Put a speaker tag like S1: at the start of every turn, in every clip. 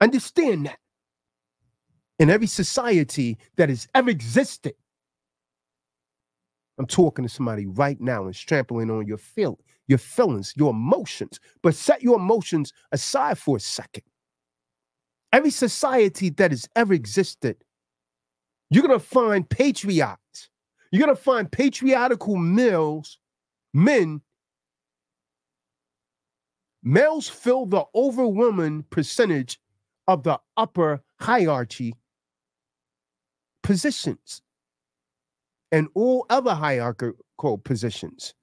S1: Understand that. In every society that has ever existed, I'm talking to somebody right now and trampling on your feel, your feelings, your emotions. But set your emotions aside for a second. Every society that has ever existed, you're gonna find patriots. You're gonna find patriotical males, men. Males fill the overwhelming percentage of the upper hierarchy positions and all other hierarchical positions.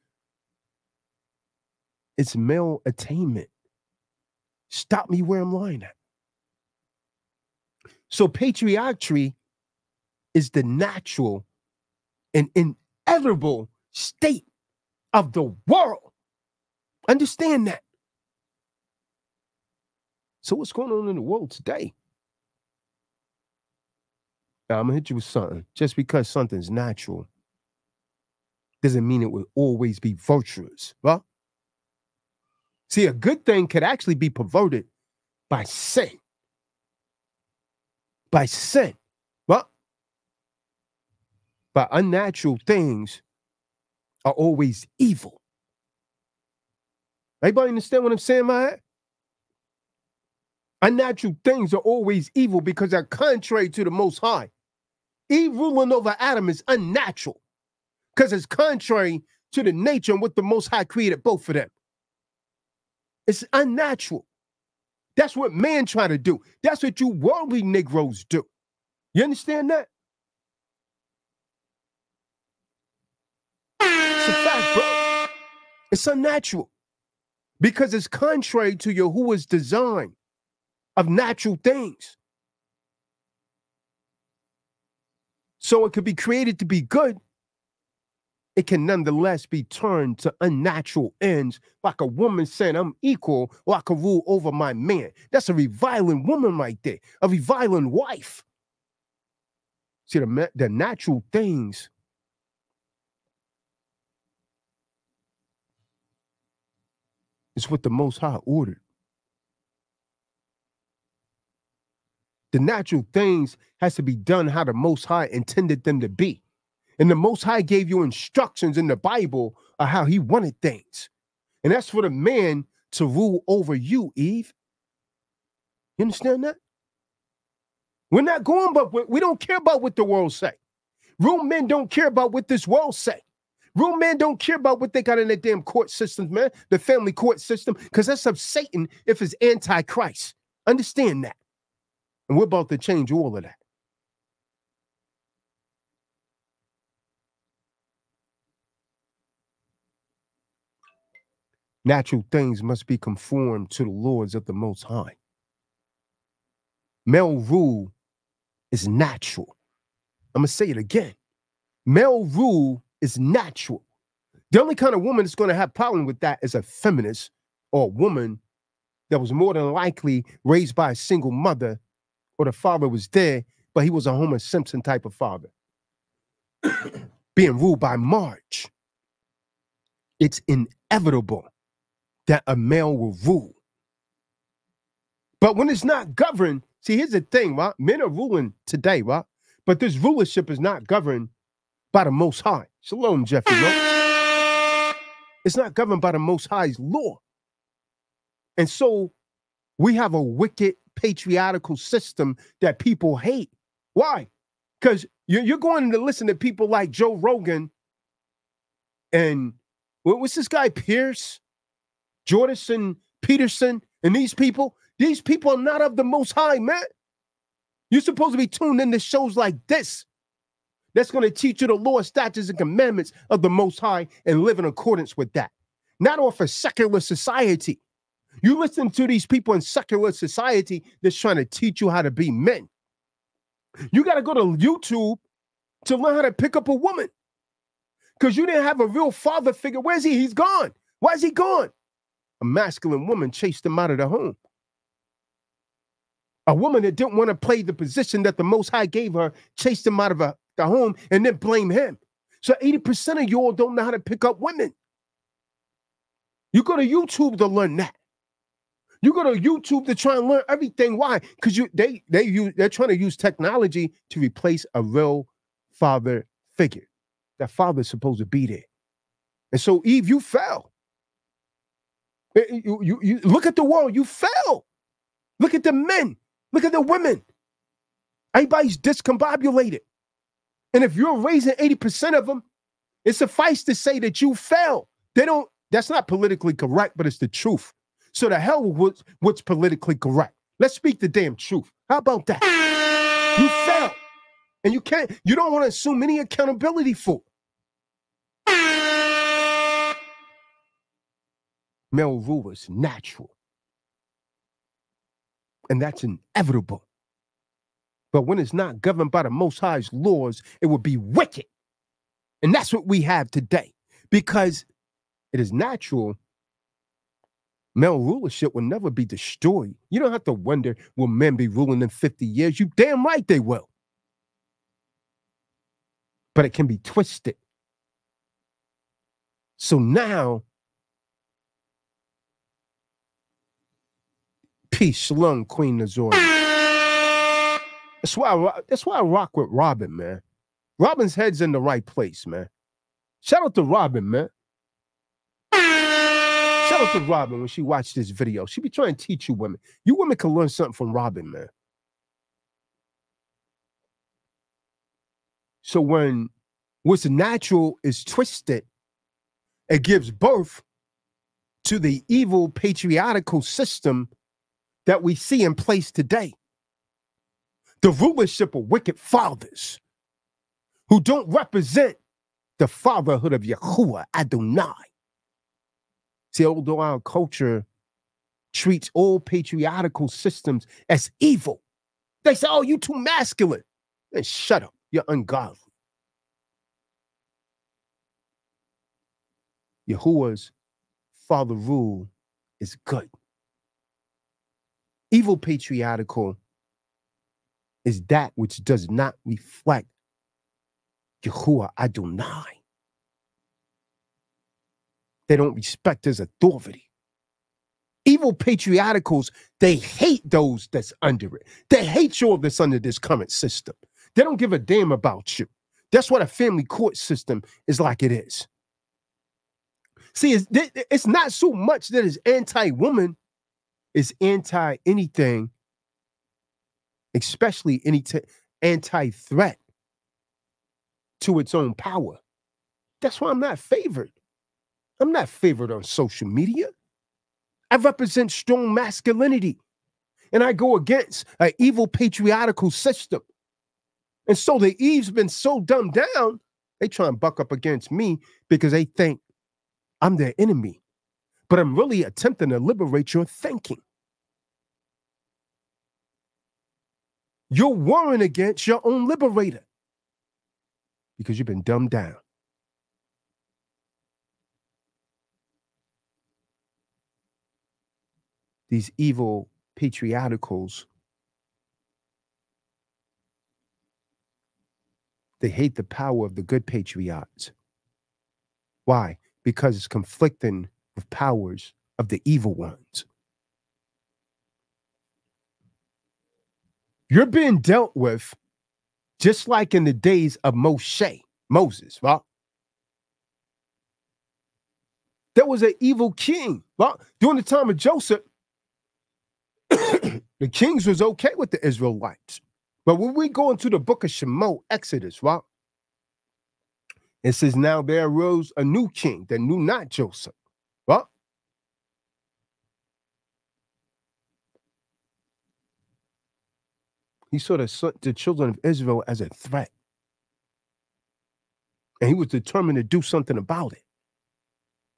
S1: It's male attainment. Stop me where I'm lying at. So patriarchy is the natural and inevitable state of the world. Understand that. So what's going on in the world today? Now, I'm gonna hit you with something. Just because something's natural doesn't mean it will always be virtuous, right? See, a good thing could actually be perverted by sin. By sin. Well, but unnatural things are always evil. Everybody understand what I'm saying, man? Unnatural things are always evil because they're contrary to the Most High. Eve ruling over Adam is unnatural because it's contrary to the nature and what the Most High created both of them. It's unnatural. That's what man try to do. That's what you worldly Negroes do. You understand that? It's a fact, bro. It's unnatural because it's contrary to Yahuwah's design of natural things. So it could be created to be good, it can nonetheless be turned to unnatural ends, like a woman saying, I'm equal or I can rule over my man. That's a reviling woman right there, a reviling wife. See, the, the natural things is what the Most High ordered. The natural things has to be done how the Most High intended them to be. And the Most High gave you instructions in the Bible of how He wanted things. And that's for the man to rule over you, Eve. You understand that? We're not going, but we don't care about what the world say. Real men don't care about what this world say. Real men don't care about what they got in their damn court systems, man. The family court system, because that's of Satan if it's antichrist. Understand that. And we're about to change all of that. Natural things must be conformed to the Lords of the Most High. Male rule is natural. I'm going to say it again. Male rule is natural. The only kind of woman that's going to have problem with that is a feminist or a woman that was more than likely raised by a single mother or the father was there, but he was a Homer Simpson type of father. Being ruled by March, It's inevitable that a male will rule. But when it's not governed, see, here's the thing, right? Men are ruling today, right? But this rulership is not governed by the Most High. Shalom, Jeffrey. It's not governed by the Most High's law. And so we have a wicked patriarchal system that people hate. Why? Because you're going to listen to people like Joe Rogan and what's this guy, Pierce? Jordan Peterson, and these people, these people are not of the most high, man. You're supposed to be tuned into shows like this. That's going to teach you the law, statutes, and commandments of the Most High and live in accordance with that. Not off a secular society. You listen to these people in secular society that's trying to teach you how to be men. You got to go to YouTube to learn how to pick up a woman because you didn't have a real father figure. Where's he? He's gone. Why is he gone? a masculine woman chased him out of the home. A woman that didn't want to play the position that the Most High gave her chased him out of a, the home and then blame him. So 80% of y'all don't know how to pick up women. You go to YouTube to learn that. You go to YouTube to try and learn everything. Why? Because you they they use they're trying to use technology to replace a real father figure. That father's supposed to be there. And so Eve, you fell. Eh, eh, you, you, you look at the world, you fell. Look at the men, look at the women. Everybody's discombobulated. And if you're raising 80% of them, it suffice to say that you fell. They don't, that's not politically correct, but it's the truth. So the hell what's, what's politically correct. Let's speak the damn truth. How about that? You fell. And you can't, you don't want to assume any accountability for Male rule is natural. And that's inevitable. But when it's not governed by the Most High's laws, it would be wicked. And that's what we have today because it is natural. Male rulership will never be destroyed. You don't have to wonder, will men be ruling in 50 years? You damn right they will. But it can be twisted. So now, peace, shalom, Queen Nazor. That's why I, that's why I rock with Robin, man. Robin's head's in the right place, man. Shout out to Robin, man. Shout out to Robin when she watched this video. She be trying to teach you women. You women can learn something from Robin, man. So when what's natural is twisted, it gives birth to the evil patriarchal system that we see in place today. The rulership of wicked fathers who don't represent the fatherhood of Yahuwah Adonai. See, although our culture treats all patriarchal systems as evil, they say, oh, you too masculine. Then shut up, you're ungodly. Yahuwah's father rule is good. Evil patriarchal is that which does not reflect Yahuwah Adonai. They don't respect his authority. Evil patriarchals, they hate those that's under it. They hate you that's under this current system. They don't give a damn about you. That's what a family court system is like it is. See, it's, it's not so much that it's anti-woman, it's anti-anything, especially any anti-threat to its own power. That's why I'm not favored. I'm not favored on social media. I represent strong masculinity and I go against an evil patriarchal system. And so the Eve's been so dumbed down, they try and buck up against me because they think I'm their enemy. But I'm really attempting to liberate your thinking. You're warring against your own liberator because you've been dumbed down. These evil patriarchals, they hate the power of the good patriots. Why? Because it's conflicting with powers of the evil ones. You're being dealt with just like in the days of Moshe, Moses, right? There was an evil king, right? During the time of Joseph, the kings was okay with the Israelites. But when we go into the book of Shemot, Exodus, right? It says, Now there arose a new king that knew not Joseph. Well, He saw the, the children of Israel as a threat. And he was determined to do something about it.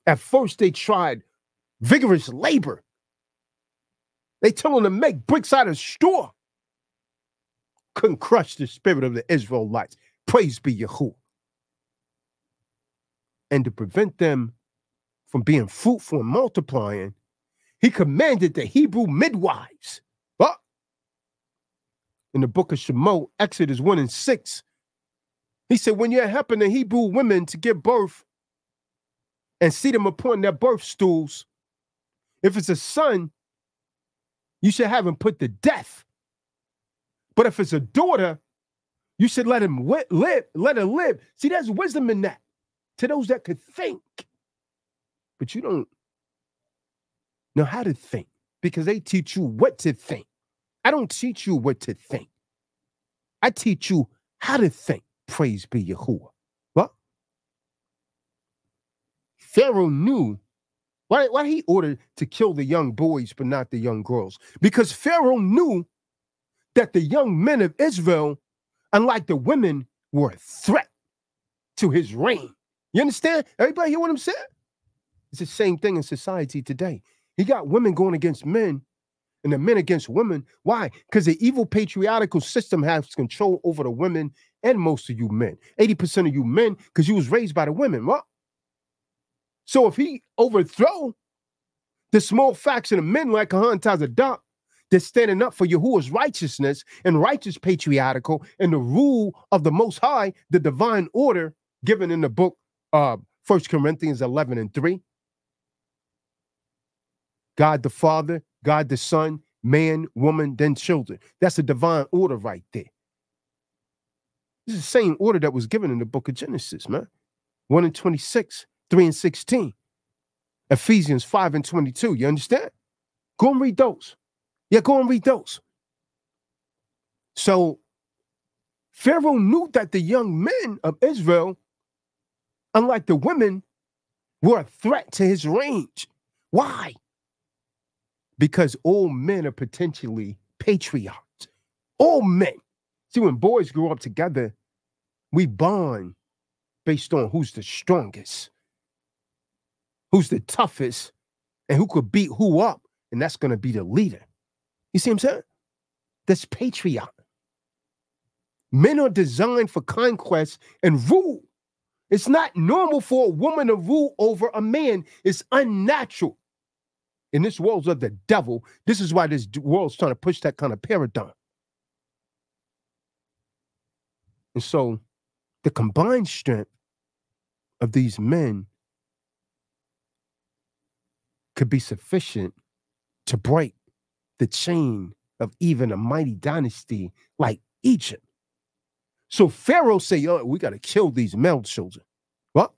S1: At first, they tried vigorous labor. They told him to make bricks out of straw. Couldn't crush the spirit of the Israelites. Praise be Yahuwah. And to prevent them from being fruitful and multiplying, he commanded the Hebrew midwives But in the book of Shemot, Exodus 1 and 6. He said, When you're helping the Hebrew women to give birth and see them upon their birth stools, if it's a son, you should have him put to death. But if it's a daughter, you should let him live, let her live. See, there's wisdom in that to those that could think. But you don't know how to think because they teach you what to think. I don't teach you what to think. I teach you how to think. Praise be Yahuwah. What? Pharaoh knew why, why he ordered to kill the young boys but not the young girls? Because Pharaoh knew that the young men of Israel, unlike the women, were a threat to his reign. You understand? Everybody hear what I'm saying? It's the same thing in society today. He got women going against men and the men against women. Why? Because the evil patriarchal system has control over the women and most of you men. 80% of you men, because you was raised by the women. What? So if he overthrow the small faction of men like Kahan Tazadaq that's standing up for Yahuwah's righteousness and righteous patriarchal and the rule of the Most High, the divine order given in the book uh First Corinthians 11 and 3. God the Father, God the Son, man, woman, then children. That's a divine order right there. This is the same order that was given in the book of Genesis, man. 1 and 26 3 and 16. Ephesians 5 and 22. You understand? Go and read those. Yeah, go and read those. So Pharaoh knew that the young men of Israel, unlike the women, were a threat to his range. Why? Because all men are potentially patriarchs. All men. See, when boys grow up together, we bond based on who's the strongest who's the toughest and who could beat who up, and that's going to be the leader. You see what I'm saying? That's patriot. Men are designed for conquest and rule. It's not normal for a woman to rule over a man. It's unnatural. In this world of the devil, this is why this world's trying to push that kind of paradigm. And so the combined strength of these men could be sufficient to break the chain of even a mighty dynasty like Egypt. So Pharaoh say, "Oh, we got to kill these male children." What?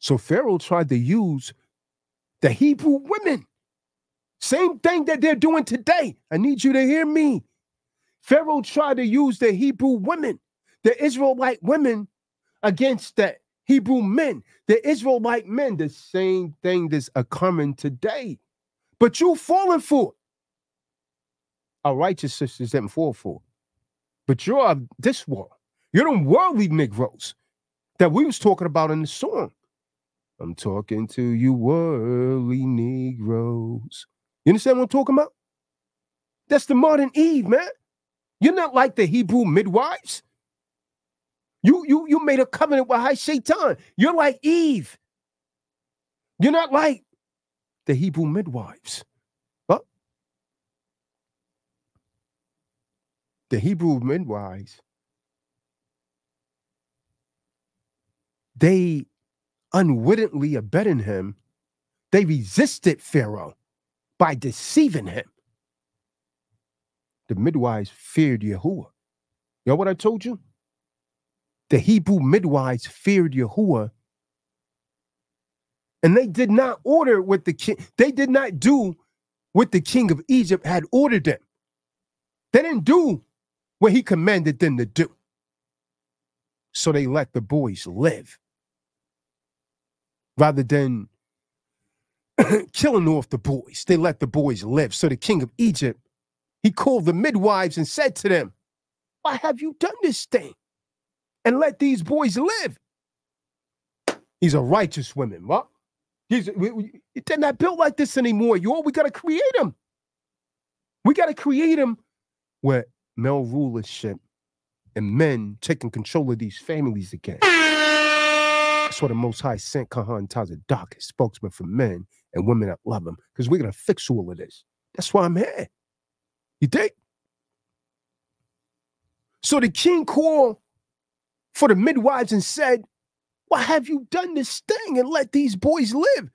S1: So Pharaoh tried to use the Hebrew women. Same thing that they're doing today. I need you to hear me. Pharaoh tried to use the Hebrew women, the Israelite women, against the Hebrew men, the Israelite men, the same thing that's occurring today. But you falling for it. Our righteous sisters didn't fall for it. But you're this world. You're the worldly Negroes that we was talking about in the song. I'm talking to you worldly Negroes. You understand what I'm talking about? That's the modern Eve, man. You're not like the Hebrew midwives. You you you made a covenant with High Shaitan. You're like Eve. You're not like the Hebrew midwives. But the Hebrew midwives, they unwittingly abetting him, they resisted Pharaoh by deceiving him. The midwives feared Yahuwah. You know what I told you? The Hebrew midwives feared Yahuwah. And they did not order what the king, they did not do what the king of Egypt had ordered them. They didn't do what he commanded them to do. So they let the boys live rather than killing off the boys. They let the boys live. So the king of Egypt, he called the midwives and said to them, Why have you done this thing? And let these boys live. He's a righteous woman. What? He's we, we, they're not built like this anymore. You all we gotta create them. We gotta create them where male rulership and men taking control of these families again. That's what the Most High sent Kahan Tazadaq, his spokesman for men and women that love him, because we're gonna fix all of this. That's why I'm here. You think? So the king called for the midwives and said, Why have you done this thing and let these boys live?